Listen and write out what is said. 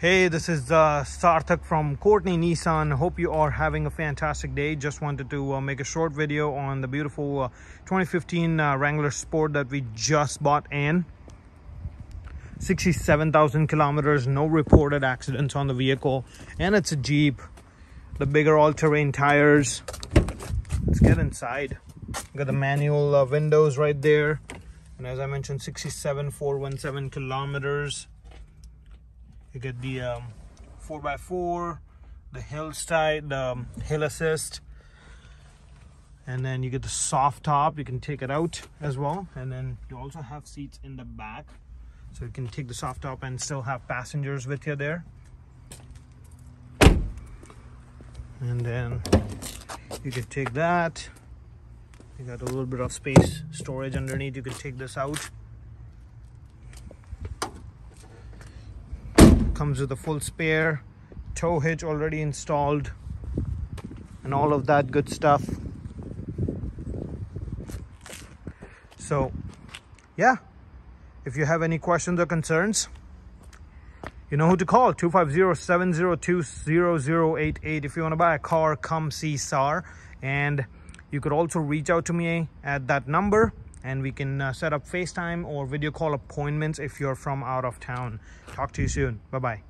Hey, this is uh, Sarthak from Courtenay Nissan. Hope you are having a fantastic day. Just wanted to uh, make a short video on the beautiful uh, 2015 uh, Wrangler Sport that we just bought in. 67,000 kilometers, no reported accidents on the vehicle, and it's a Jeep. The bigger all-terrain tires. Let's get inside. Got the manual uh, windows right there. And as I mentioned, 67,417 kilometers you get the um, 4x4 the hill style the um, hill assist. And then you get the soft top you can take it out as well. And then you also have seats in the back. So you can take the soft top and still have passengers with you there. And then you can take that. You got a little bit of space storage underneath. You can take this out comes with a full spare tow hitch already installed and all of that good stuff. So yeah if you have any questions or concerns you know who to call 250-702-0088 if you want to buy a car come see sar and you could also reach out to me at that number and we can uh, set up FaceTime or video call appointments if you're from out of town. Talk to you soon. Bye-bye.